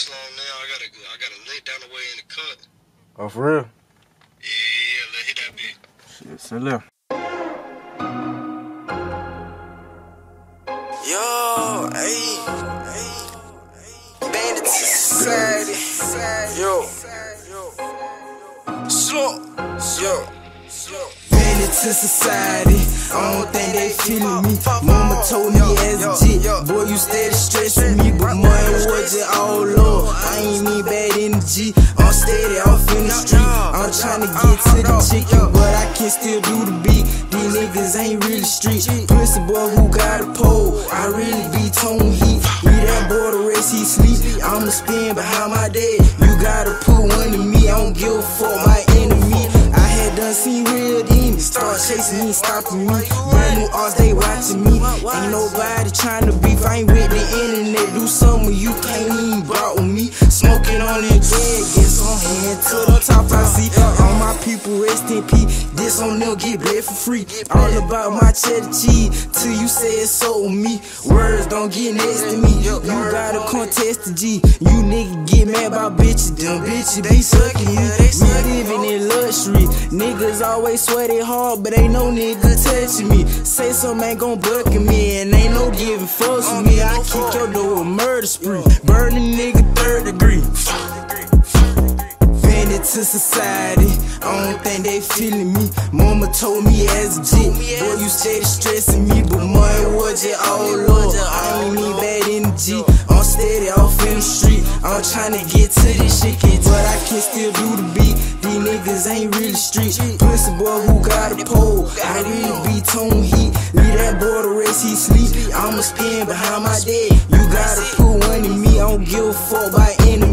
slow now. I got a I got a lick down the way in the cut. Oh, for real? Yeah, let hit that bitch. Shit, send left. Yo, hey, hey, bandit to society. Yo, slow, yo, slow. Bandit to society. I don't think they feeling me. Mama told me as a G, boy, you steady stressing me, but I'm steady off in the street. I'm trying to get to the chicken, but I can still do the beat. These niggas ain't really street. Pussy boy who got a pole. I really be tone heat. We that boy the rest he sleep. I'ma spin behind my dad. You gotta put one to me. I don't give a fuck my enemy. I had done seen real demons. Start chasing me, stopping me. Brand new arts, they watching me. Ain't nobody trying to beef. I ain't with the internet. Do something you can't even brought with me. Smoking on that I'm heading to the top. I see all my people rest in peace. This on them get bread for free. All about my cheddar cheese. Till you say it's so me. Words don't get next to me. You gotta contest the G. You nigga get mad about bitches. Them bitches be sucking you. We living in luxury. Niggas always sweat hard, but ain't no nigga touching me. Say something ain't gon' bucket me, and ain't no giving fucks with me. I kick your door with murder spree. Burn a nigga third degree. To society. I don't think they feeling me. Mama told me as a G, boy, you steady stressing me, but money was just all. I ain't need bad energy. I'm steady off in the street. I'm trying to get to this shit, Kids, but I can still do the beat. These niggas ain't really street. Pussy boy who got a pole. I really be tone heat. Leave that boy the rest he sleep. I'ma spin behind my dad. You gotta put one in me. I don't give a fuck by enemy.